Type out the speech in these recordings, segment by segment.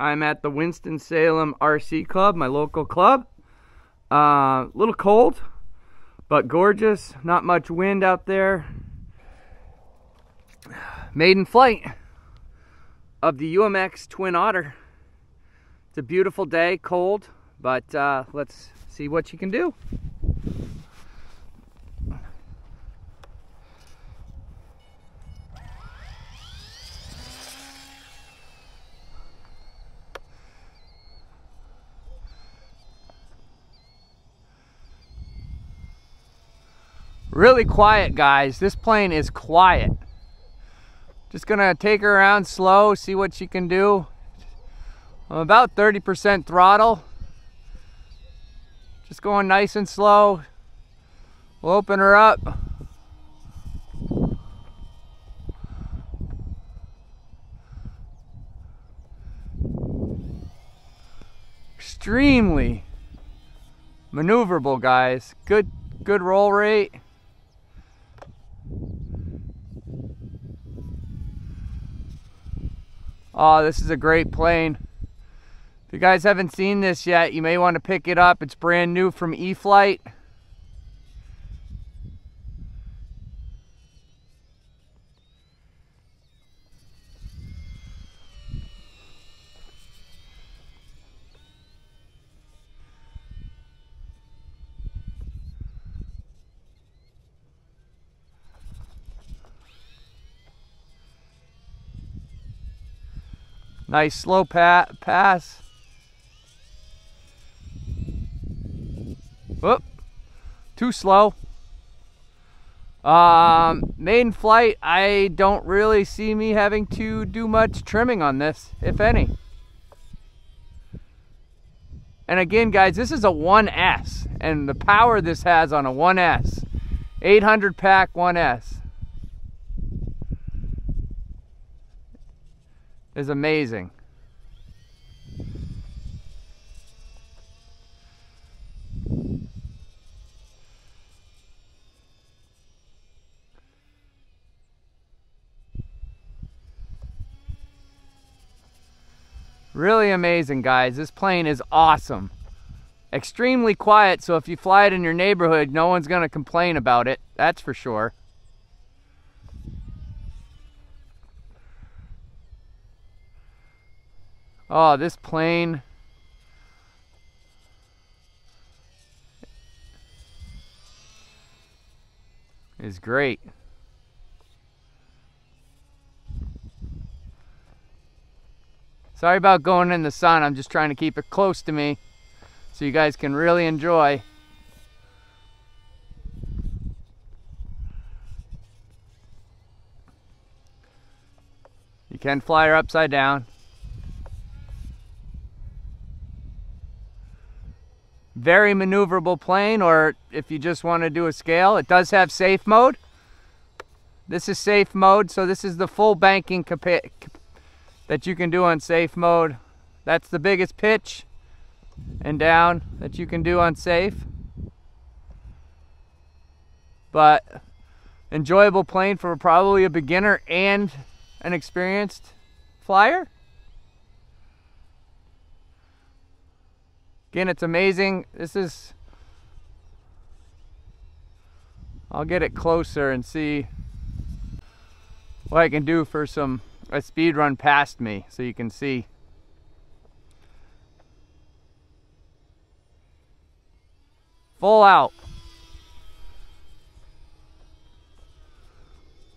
I'm at the Winston-Salem RC Club, my local club. A uh, little cold, but gorgeous. Not much wind out there. Maiden flight of the UMX Twin Otter. It's a beautiful day, cold, but uh, let's see what you can do. Really quiet, guys. This plane is quiet. Just gonna take her around slow, see what she can do. I'm about 30% throttle. Just going nice and slow. We'll open her up. Extremely maneuverable, guys. Good, good roll rate. Oh, this is a great plane. If you guys haven't seen this yet, you may want to pick it up. It's brand new from E-flite. Nice slow pa pass. Whoop. Too slow. Um, maiden flight, I don't really see me having to do much trimming on this, if any. And again, guys, this is a 1S, and the power this has on a 1S. 800 pack 1S. Is amazing. Really amazing, guys. This plane is awesome. Extremely quiet, so if you fly it in your neighborhood, no one's going to complain about it. That's for sure. Oh, this plane. is great. Sorry about going in the sun. I'm just trying to keep it close to me so you guys can really enjoy. You can fly her upside down. Very maneuverable plane or if you just want to do a scale it does have safe mode. This is safe mode so this is the full banking that you can do on safe mode. That's the biggest pitch and down that you can do on safe. But enjoyable plane for probably a beginner and an experienced flyer Again, it's amazing. This is, I'll get it closer and see what I can do for some, a speed run past me so you can see. Full out.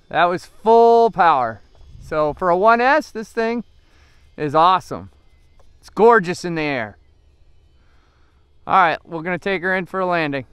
That was full power. So for a 1S, this thing is awesome. It's gorgeous in the air. All right, we're going to take her in for a landing.